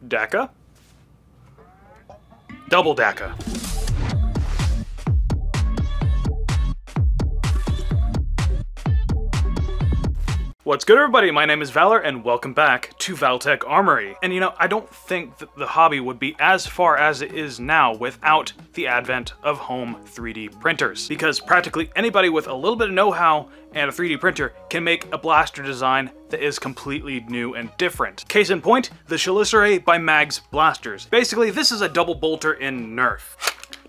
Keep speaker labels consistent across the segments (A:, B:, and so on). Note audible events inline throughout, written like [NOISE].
A: Dakka. Double Dakka. What's good everybody, my name is Valour and welcome back to ValTek Armory. And you know, I don't think that the hobby would be as far as it is now without the advent of home 3D printers. Because practically anybody with a little bit of know-how and a 3D printer can make a blaster design that is completely new and different. Case in point, the Chelicerae by Mags Blasters. Basically, this is a double bolter in Nerf.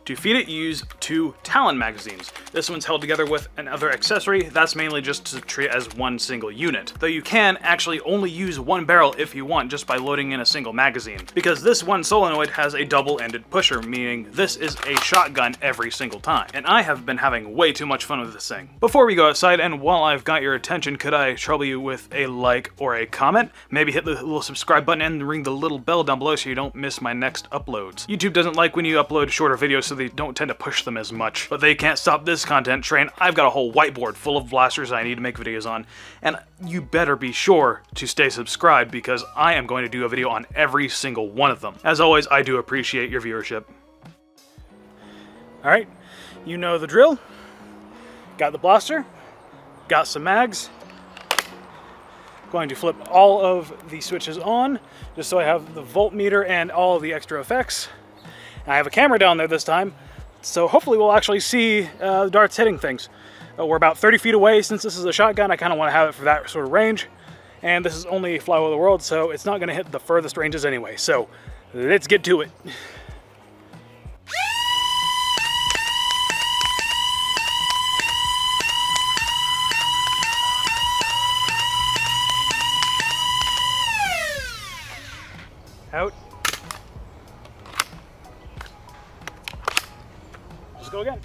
A: To feed it, you use two Talon magazines. This one's held together with another accessory, that's mainly just to treat as one single unit. Though you can actually only use one barrel if you want just by loading in a single magazine. Because this one solenoid has a double-ended pusher, meaning this is a shotgun every single time. And I have been having way too much fun with this thing. Before we go outside, and while I've got your attention, could I trouble you with a like or a comment? Maybe hit the little subscribe button and ring the little bell down below so you don't miss my next uploads. YouTube doesn't like when you upload shorter videos so they don't tend to push them as much. But they can't stop this content train. I've got a whole whiteboard full of blasters I need to make videos on, and you better be sure to stay subscribed because I am going to do a video on every single one of them. As always, I do appreciate your viewership. Alright, you know the drill. Got the blaster, got some mags, going to flip all of the switches on just so I have the voltmeter and all the extra effects. I have a camera down there this time, so hopefully we'll actually see uh, the darts hitting things. Uh, we're about 30 feet away. Since this is a shotgun, I kind of want to have it for that sort of range. And this is only Fly Over the World, so it's not going to hit the furthest ranges anyway. So let's get to it. [LAUGHS] Let's go again.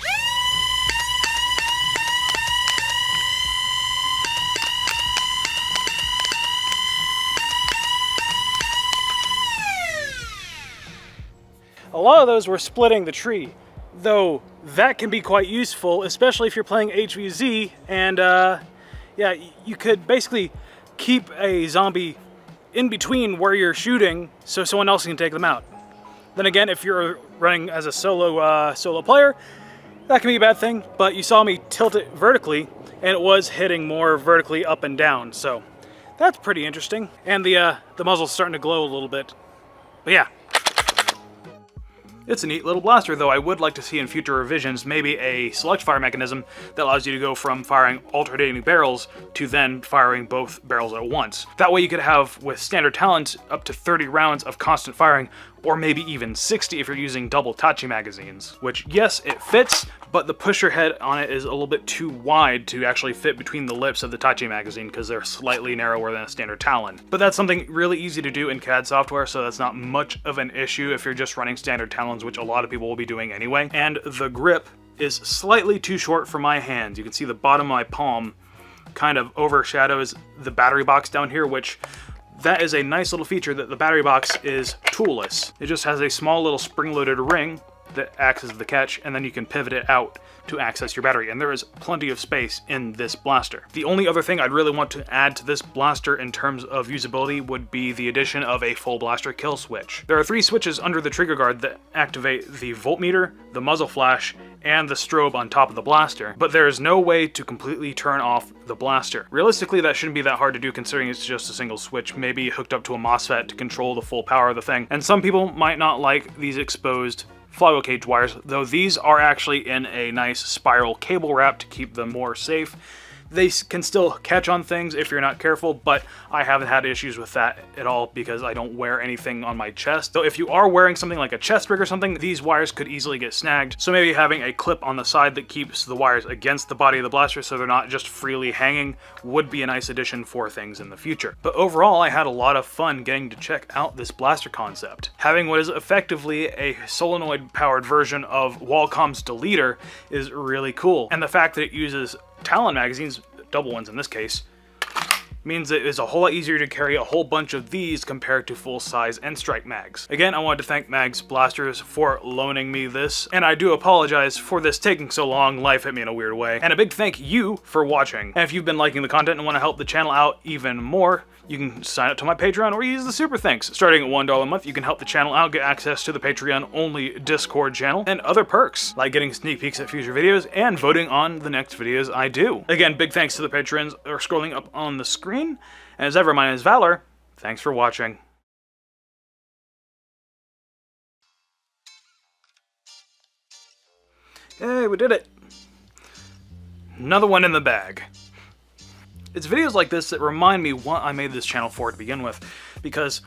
A: A lot of those were splitting the tree, though that can be quite useful, especially if you're playing HVZ, and uh, yeah, you could basically keep a zombie in between where you're shooting so someone else can take them out. Then again, if you're running as a solo uh, solo player, that can be a bad thing, but you saw me tilt it vertically, and it was hitting more vertically up and down, so that's pretty interesting. And the, uh, the muzzle's starting to glow a little bit. But yeah, it's a neat little blaster, though I would like to see in future revisions maybe a select fire mechanism that allows you to go from firing alternating barrels to then firing both barrels at once. That way you could have, with standard Talons, up to 30 rounds of constant firing, or maybe even 60 if you're using double Tachi magazines. Which, yes, it fits, but the pusher head on it is a little bit too wide to actually fit between the lips of the Tachi magazine because they're slightly narrower than a standard Talon. But that's something really easy to do in CAD software, so that's not much of an issue if you're just running standard Which a lot of people will be doing anyway. And the grip is slightly too short for my hands. You can see the bottom of my palm kind of overshadows the battery box down here, which that is a nice little feature that the battery box is toolless. It just has a small little spring-loaded ring that acts as the catch, and then you can pivot it out to access your battery, and there is plenty of space in this blaster. The only other thing I'd really want to add to this blaster in terms of usability would be the addition of a full blaster kill switch. There are three switches under the trigger guard that activate the voltmeter, the muzzle flash, and the strobe on top of the blaster, but there is no way to completely turn off the blaster. Realistically, that shouldn't be that hard to do considering it's just a single switch, maybe hooked up to a MOSFET to control the full power of the thing. And some people might not like these exposed flywheel cage wires, though these are actually in a nice spiral cable wrap to keep them more safe. They can still catch on things if you're not careful, but I haven't had issues with that at all because I don't wear anything on my chest. So if you are wearing something like a chest rig or something, these wires could easily get snagged. So maybe having a clip on the side that keeps the wires against the body of the blaster so they're not just freely hanging would be a nice addition for things in the future. But overall, I had a lot of fun getting to check out this blaster concept. Having what is effectively a solenoid powered version of Wacom's Deleter is really cool. And the fact that it uses Talon magazines, double ones in this case, means it is a whole lot easier to carry a whole bunch of these compared to full size and strike mags. Again, I wanted to thank Mags Blasters for loaning me this, and I do apologize for this taking so long, life hit me in a weird way. And a big thank you for watching. And if you've been liking the content and want to help the channel out even more, you can sign up to my Patreon or use the super thanks. Starting at $1 a month, you can help the channel out, get access to the Patreon only Discord channel, and other perks, like getting sneak peeks at future videos and voting on the next videos I do. Again, big thanks to the patrons are scrolling up on the screen And as ever, my name is Valour. Thanks for watching. Hey, we did it! Another one in the bag. It's videos like this that remind me what I made this channel for to begin with, because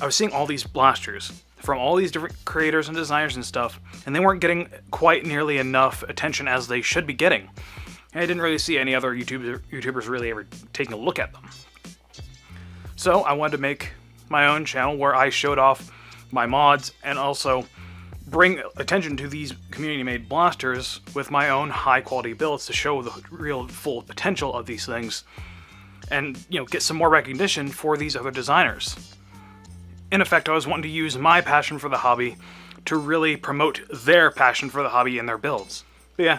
A: I was seeing all these blasters from all these different creators and designers and stuff, and they weren't getting quite nearly enough attention as they should be getting. And I didn't really see any other YouTubers, YouTubers really ever taking a look at them. So I wanted to make my own channel where I showed off my mods and also bring attention to these community-made blasters with my own high-quality builds to show the real full potential of these things and, you know, get some more recognition for these other designers. In effect, I was wanting to use my passion for the hobby to really promote their passion for the hobby in their builds. But yeah,